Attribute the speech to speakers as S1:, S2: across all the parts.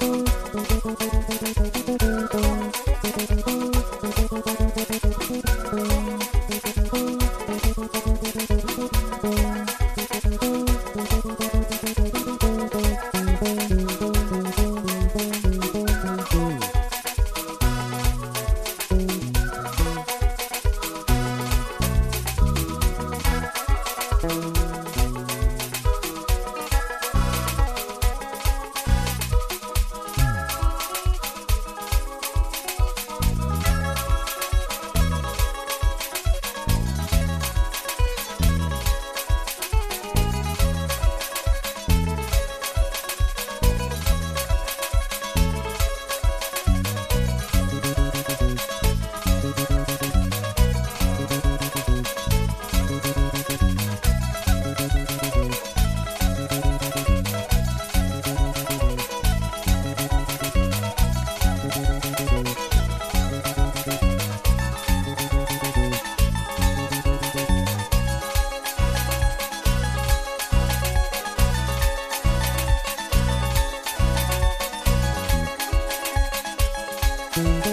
S1: Thank you. Thank you.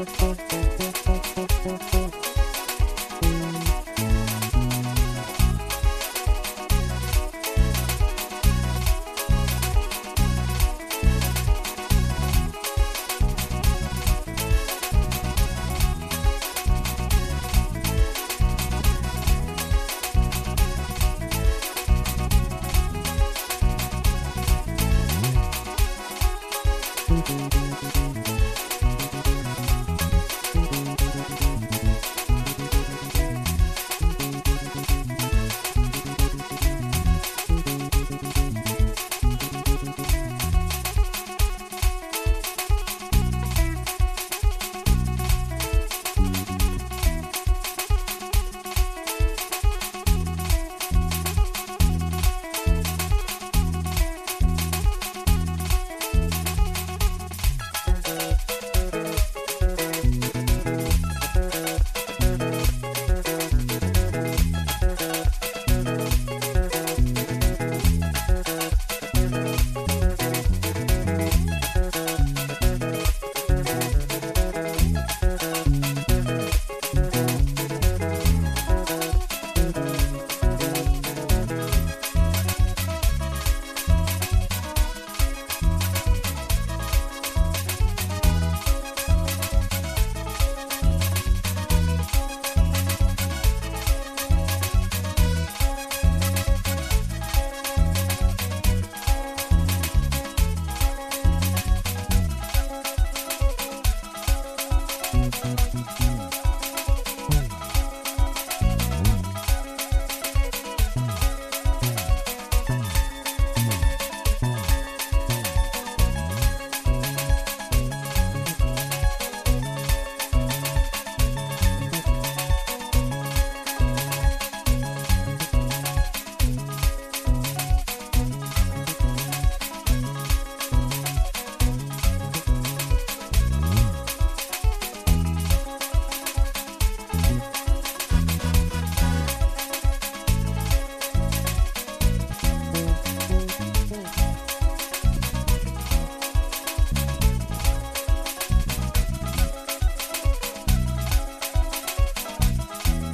S2: Música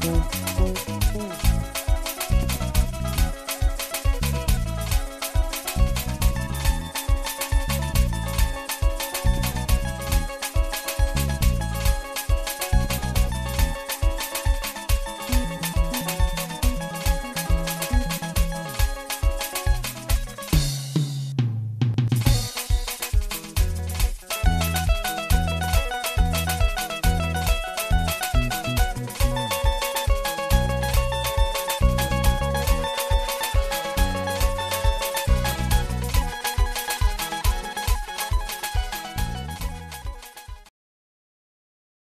S3: Música